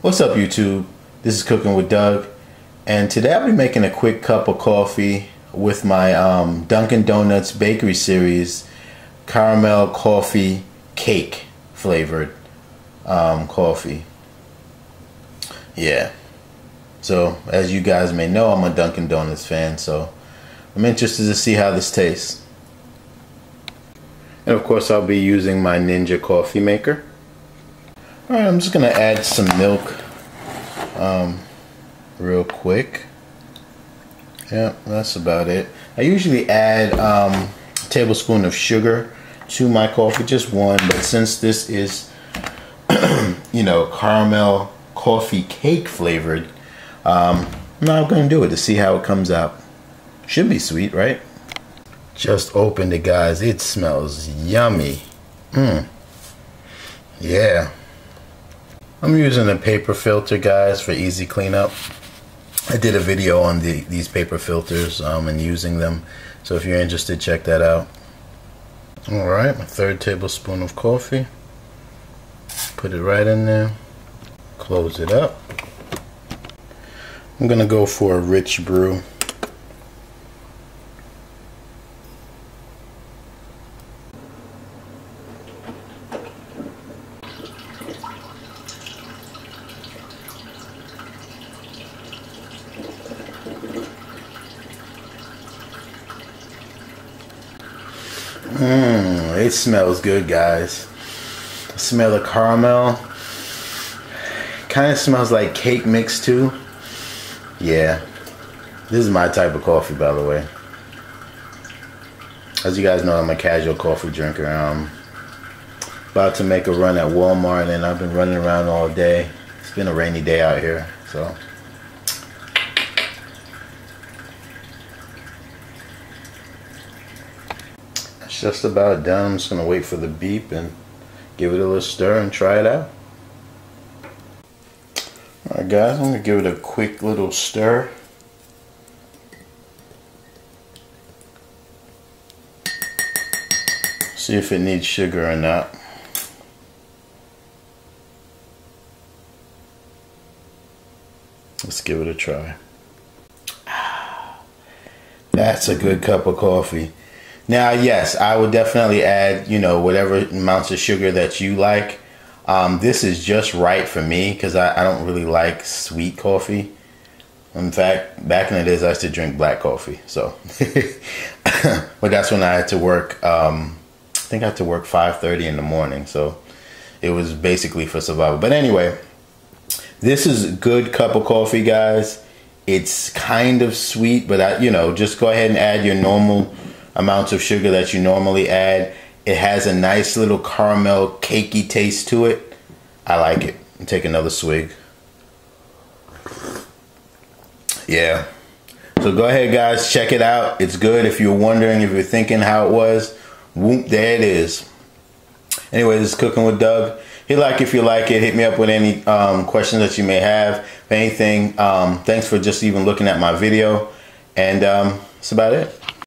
What's up YouTube? This is Cooking with Doug and today I'll be making a quick cup of coffee with my um, Dunkin' Donuts Bakery Series caramel coffee cake flavored um, coffee. Yeah. So as you guys may know I'm a Dunkin' Donuts fan so I'm interested to see how this tastes. And of course I'll be using my Ninja coffee maker. Alright, I'm just gonna add some milk um, real quick. Yeah, that's about it. I usually add um, a tablespoon of sugar to my coffee, just one, but since this is, you know, caramel coffee cake flavored, um, I'm not gonna do it to see how it comes out. Should be sweet, right? Just opened it, guys. It smells yummy. Mmm. Yeah. I'm using a paper filter, guys, for easy cleanup. I did a video on the, these paper filters um, and using them. So if you're interested, check that out. All right, my third tablespoon of coffee. Put it right in there. Close it up. I'm gonna go for a rich brew. Mmm, it smells good, guys. smell the caramel. Kind of smells like cake mix too. Yeah, this is my type of coffee, by the way. As you guys know, I'm a casual coffee drinker. I'm about to make a run at Walmart, and I've been running around all day. It's been a rainy day out here, so. Just about done. I'm just gonna wait for the beep and give it a little stir and try it out. Alright guys, I'm gonna give it a quick little stir. See if it needs sugar or not. Let's give it a try. That's a good cup of coffee. Now, yes, I would definitely add, you know, whatever amounts of sugar that you like. Um, this is just right for me because I, I, don't really like sweet coffee. In fact, back in the days, I used to drink black coffee. So, but that's when I had to work. Um, I think I had to work 5:30 in the morning. So, it was basically for survival. But anyway, this is a good cup of coffee, guys. It's kind of sweet, but I, you know, just go ahead and add your normal amounts of sugar that you normally add. It has a nice little caramel cakey taste to it. I like it. Take another swig. Yeah. So go ahead guys, check it out. It's good. If you're wondering, if you're thinking how it was, whoop, there it is. Anyway, this is Cooking with Doug. Hit like if you like it. Hit me up with any um, questions that you may have. If anything, um, thanks for just even looking at my video. And um, that's about it.